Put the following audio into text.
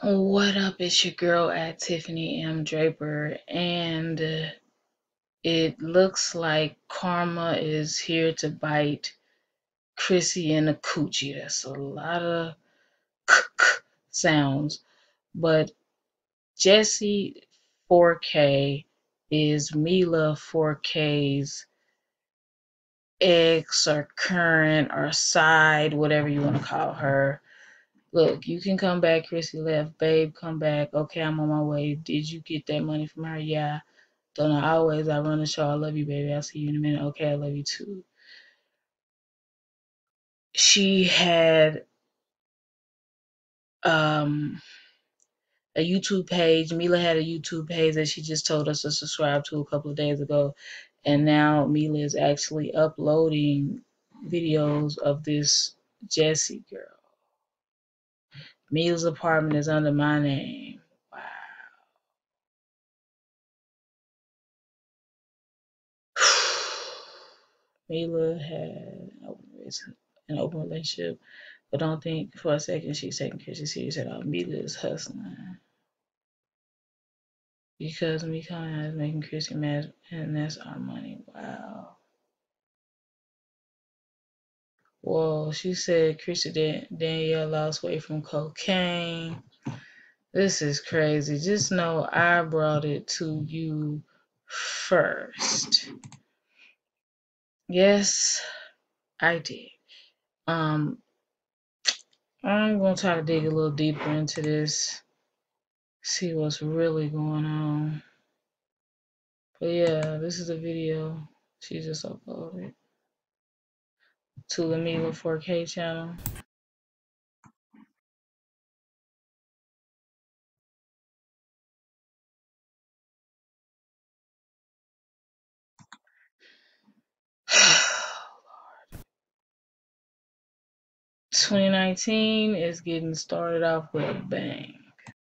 What up? It's your girl at Tiffany M. Draper, and it looks like karma is here to bite Crissy in the coochie. That's a lot of k sounds, but Jesse 4K is Mila 4K's ex or current or side, whatever you want to call her. Look, you can come back. Crissy left. Babe, come back. Okay, I'm on my way. Did you get that money from her? Yeah. Don't know. Always, I run the show. I love you, baby. I'll see you in a minute. Okay, I love you too. She had um a YouTube page. Mila had a YouTube page that she just told us to subscribe to a couple of days ago. And now Mila is actually uploading videos of this Jessie girl. Mila's apartment is under my name. Wow. Mila had an open, relationship, but don't think for a second she's taking Crissy serious at all. Mila is hustling. Because me coming out is making Crissy mad, and that's our money. Wow. Whoa, she said Crissy Dan- Danielle lost weight from cocaine. This is crazy. Just know I brought it to you first. Yes, I did. Um, I'm gonna try to dig a little deeper into this, see what's really going on. But yeah, this is a video she just uploaded to the Mila 4K channel. Twenty nineteen is getting started off with a bang.